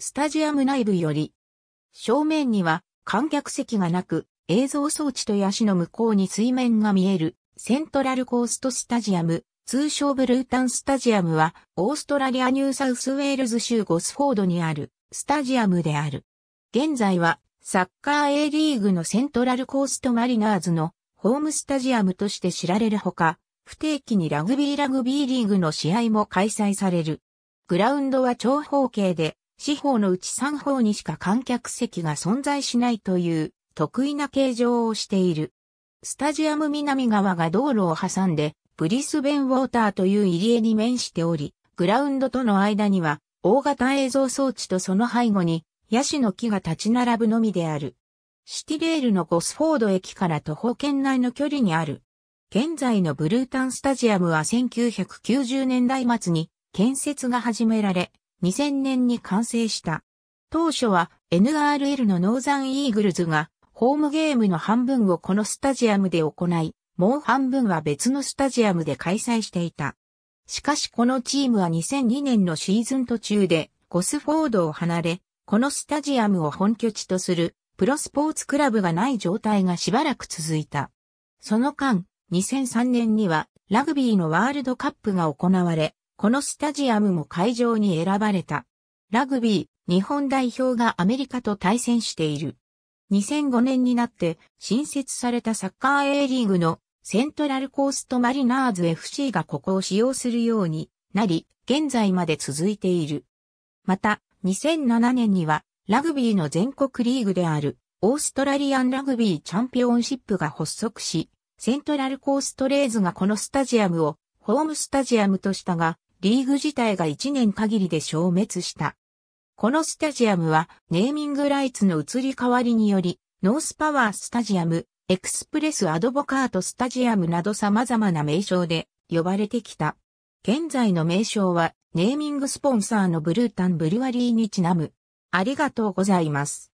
スタジアム内部より、正面には観客席がなく、映像装置とヤシの向こうに水面が見えるセントラルコーストスタジアム、通称ブルータンスタジアムは、オーストラリアニューサウスウェールズ州ゴスフォードにあるスタジアムである。現在は、サッカー A リーグのセントラルコーストマリナーズのホームスタジアムとして知られるほか、不定期にラグビーラグビーリーグの試合も開催される。グラウンドは長方形で、四方のうち三方にしか観客席が存在しないという得意な形状をしている。スタジアム南側が道路を挟んで、ブリスベンウォーターという入り江に面しており、グラウンドとの間には、大型映像装置とその背後に、ヤシの木が立ち並ぶのみである。シティレールのゴスフォード駅から徒歩圏内の距離にある。現在のブルータンスタジアムは1990年代末に建設が始められ、2000年に完成した。当初は NRL のノーザンイーグルズがホームゲームの半分をこのスタジアムで行い、もう半分は別のスタジアムで開催していた。しかしこのチームは2002年のシーズン途中でゴスフォードを離れ、このスタジアムを本拠地とするプロスポーツクラブがない状態がしばらく続いた。その間、2003年にはラグビーのワールドカップが行われ、このスタジアムも会場に選ばれた。ラグビー、日本代表がアメリカと対戦している。2005年になって新設されたサッカー A リーグのセントラルコーストマリナーズ FC がここを使用するようになり、現在まで続いている。また、2007年にはラグビーの全国リーグであるオーストラリアンラグビーチャンピオンシップが発足し、セントラルコーストレーズがこのスタジアムをホームスタジアムとしたが、リーグ自体が1年限りで消滅した。このスタジアムはネーミングライツの移り変わりにより、ノースパワースタジアム、エクスプレスアドボカートスタジアムなど様々な名称で呼ばれてきた。現在の名称はネーミングスポンサーのブルータンブルワリーにちなむ。ありがとうございます。